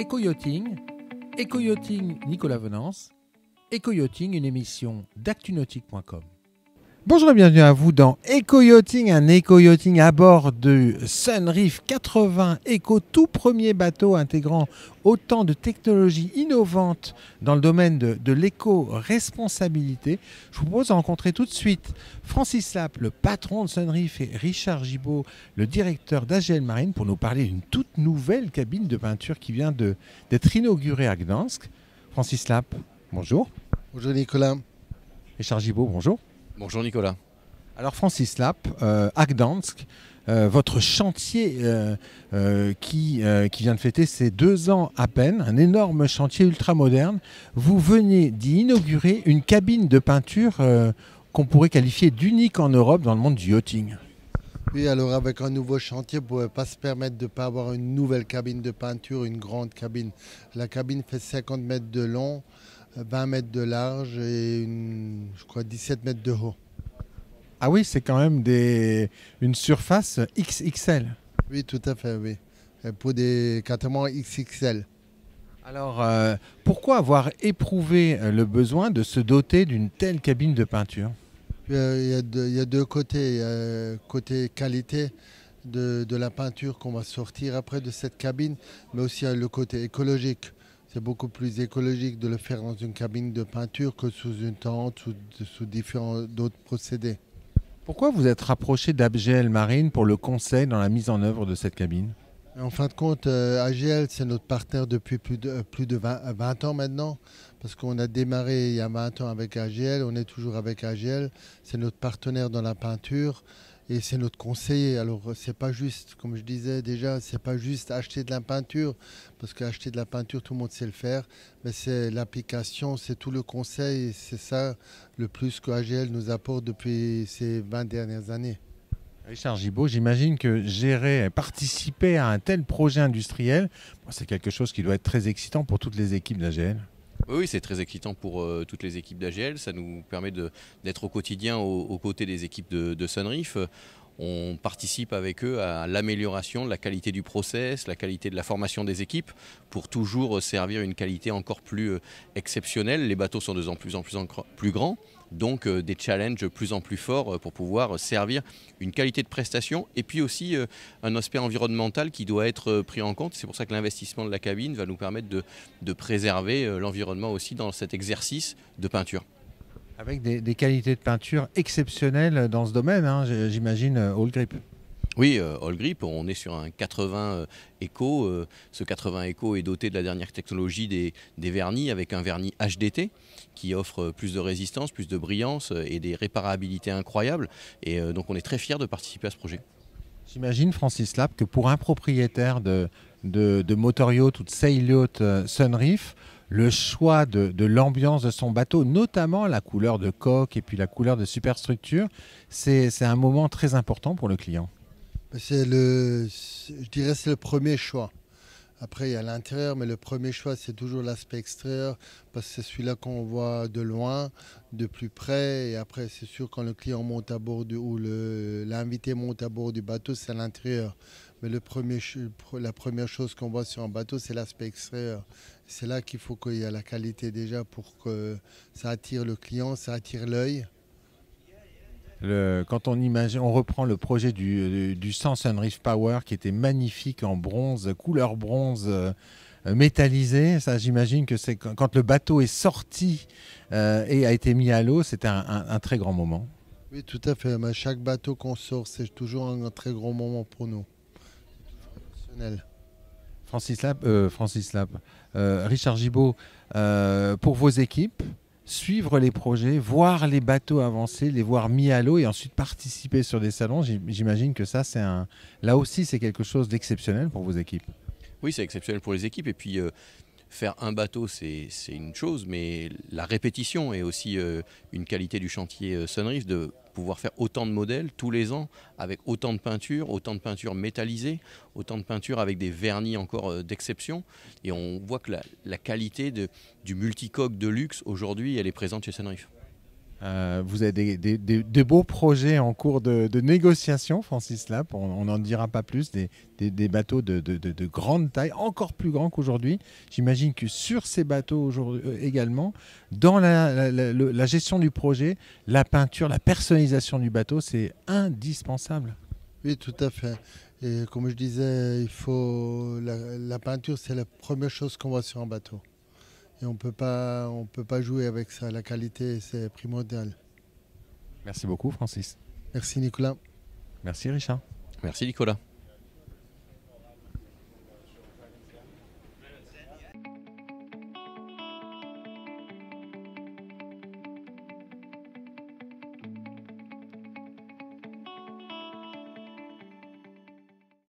Éco-yachting, Nicolas Venance, Éco-yachting, une émission d'actunautique.com. Bonjour et bienvenue à vous dans Eco-Yachting, un Eco-Yachting à bord de Sunreef 80 Eco, tout premier bateau intégrant autant de technologies innovantes dans le domaine de, l'éco-responsabilité. Je vous propose de rencontrer tout de suite Francis Lapp, le patron de Sunreef, et Richard Gibault, le directeur d'AGL Marine, pour nous parler d'une toute nouvelle cabine de peinture qui vient d'être inaugurée à Gdansk. Francis Lapp, bonjour. Bonjour Nicolas. Richard Gibault, bonjour. Bonjour Nicolas. Alors Francis Lapp, euh, à Gdansk, euh, votre chantier euh, qui, qui vient de fêter ses deux ans à peine, un énorme chantier ultra moderne, vous venez d'y inaugurer une cabine de peinture qu'on pourrait qualifier d'unique en Europe dans le monde du yachting. Oui, alors avec un nouveau chantier, on ne pouvait pas se permettre de ne pas avoir une nouvelle cabine de peinture, une grande cabine. La cabine fait 50 mètres de long, 20 mètres de large et je crois 17 mètres de haut. Ah oui, c'est quand même des, une surface XXL. Oui, tout à fait, oui. Pour des catamaran XXL. Alors, euh, pourquoi avoir éprouvé euh, le besoin de se doter d'une telle cabine de peinture? Il y, a deux, il y, a deux, côtés. Il y a côté qualité de, de la peinture qu'on va sortir après de cette cabine, mais aussi le côté écologique. C'est beaucoup plus écologique de le faire dans une cabine de peinture que sous une tente ou sous différents d'autres procédés. Pourquoi vous êtes rapproché d'AGL Marine pour le conseil dans la mise en œuvre de cette cabine? En fin de compte, euh, AGL, c'est notre partenaire depuis plus de, plus de 20, 20 ans maintenant, parce qu'on a démarré il y a 20 ans avec AGL, on est toujours avec AGL, c'est notre partenaire dans la peinture et c'est notre conseiller. Alors c'est pas juste, comme je disais déjà, c'est pas juste acheter de la peinture, parce qu'acheter de la peinture, tout le monde sait le faire, mais c'est l'application, c'est tout le conseil, et c'est ça le plus que AGL nous apporte depuis ces 20 dernières années. Richard Gibault, j'imagine que gérer, participer à un tel projet industriel, c'est quelque chose qui doit être très excitant pour toutes les équipes d'AGL. Oui, c'est très excitant pour euh, toutes les équipes d'AGL. Ça nous permet d'être au quotidien aux, côtés des équipes de, de. On participe avec eux à l'amélioration de la qualité du process, la qualité de la formation des équipes pour toujours servir une qualité encore plus euh, exceptionnelle. Les bateaux sont de plus en plus grands, donc euh, des challenges plus en plus forts euh, pour pouvoir servir une qualité de prestation et puis aussi un aspect environnemental qui doit être pris en compte. C'est pour ça que l'investissement de la cabine va nous permettre de préserver l'environnement aussi dans cet exercice de peinture. Avec des, qualités de peinture exceptionnelles dans ce domaine, hein, j'imagine, euh, All Grip. Oui, euh, Grip, on est sur un 80 euh, Eco. ce 80 Eco est doté de la dernière technologie des, vernis avec un vernis HDT qui offre plus de résistance, plus de brillance et des réparabilités incroyables. Et donc on est très fiers de participer à ce projet. J'imagine, Francis Lap, que pour un propriétaire de motor yacht ou de sail yacht Sunreef, le choix de, l'ambiance de son bateau, notamment la couleur de coque et puis la couleur de superstructure, c'est un moment très important pour le client. C'est le, je dirais, c'est le premier choix. Après, il y a l'intérieur, mais le premier choix, c'est toujours l'aspect extérieur, parce que c'est celui-là qu'on voit de loin, de plus près. Et après, c'est sûr, quand le client monte à bord ou l'invité monte à bord du bateau, c'est à l'intérieur. Mais le premier, la première chose qu'on voit sur un bateau, c'est l'aspect extérieur. C'est là qu'il faut qu'il y ait la qualité déjà pour que ça attire le client, ça attire l'œil. Quand on imagine, on reprend le projet du, du Sunreef Power qui était magnifique en bronze, couleur bronze euh, métallisé. Ça, j'imagine que c'est quand le bateau est sorti euh, et a été mis à l'eau, c'était un, très grand moment. Oui, tout à fait. Mais chaque bateau qu'on sort, c'est toujours un très grand moment pour nous. Francis Lab, euh, Francis euh, Richard Gibault, euh, pour vos équipes, suivre les projets, voir les bateaux avancer, les voir mis à l'eau et ensuite participer sur des salons, j'imagine que ça, c'est un, là aussi, c'est quelque chose d'exceptionnel pour vos équipes. Oui, c'est exceptionnel pour les équipes et puis faire un bateau, c'est une chose, mais la répétition est aussi une qualité du chantier Sunreef de pouvoir faire autant de modèles tous les ans avec autant de peintures, autant de peintures métallisées, autant de peintures avec des vernis encore euh, d'exception. Et on voit que la, qualité du multicoque de luxe aujourd'hui, elle est présente chez Sunreef. Euh, vous avez des, beaux projets en cours de, négociation, Francis Lapp. On n'en dira pas plus. Des, bateaux de, grande taille, encore plus grands qu'aujourd'hui. J'imagine que sur ces bateaux euh, également, dans la, gestion du projet, la peinture, la personnalisation du bateau, c'est indispensable. Oui, tout à fait. Et comme je disais, il faut la peinture, c'est la première chose qu'on voit sur un bateau. Et on peut pas, on peut pas jouer avec ça. La qualité, c'est primordial. Merci beaucoup, Francis. Merci, Nicolas. Merci, Richard. Merci, Nicolas.